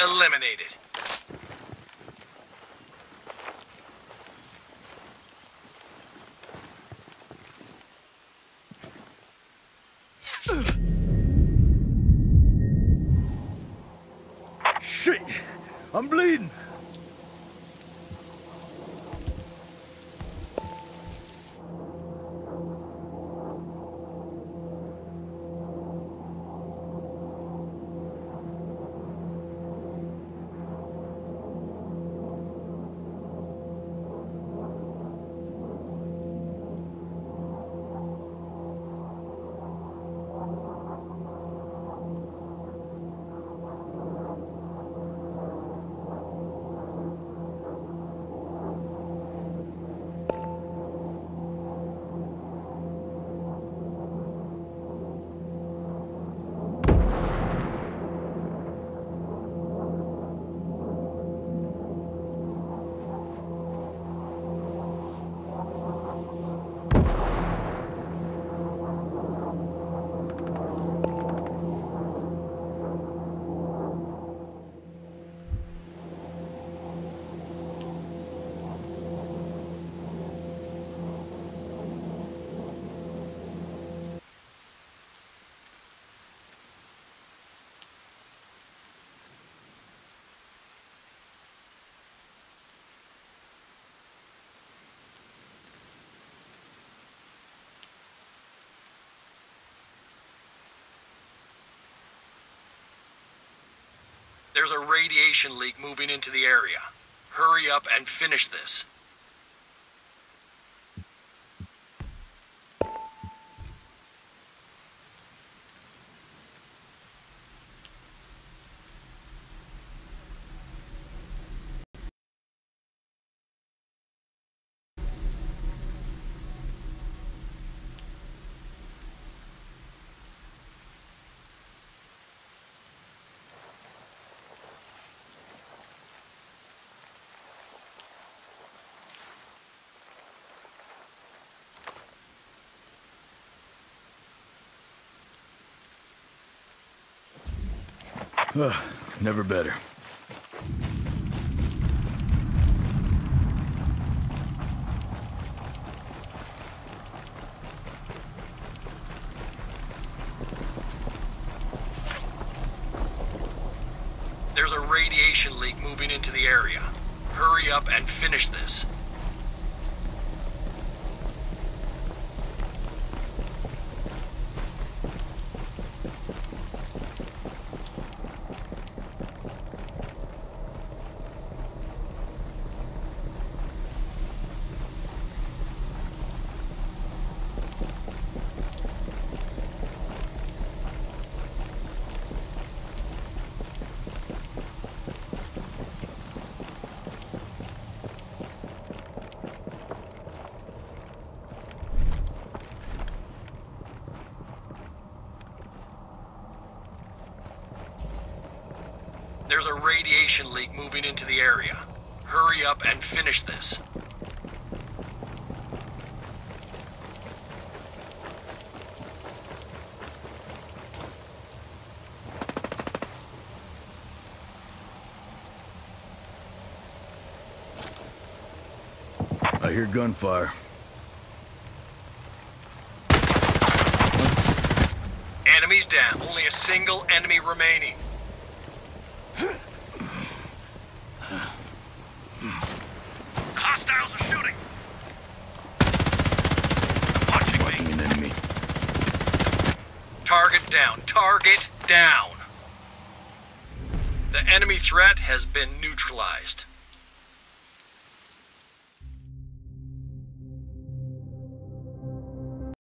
eliminated. Shit! I'm bleeding! There's a radiation leak moving into the area. Hurry up and finish this. Ugh, never better. There's a radiation leak moving into the area. Hurry up and finish this. There's a radiation leak moving into the area. Hurry up and finish this. I hear gunfire. Enemies down. Only a single enemy remaining. Target down. Target down. The enemy threat has been neutralized.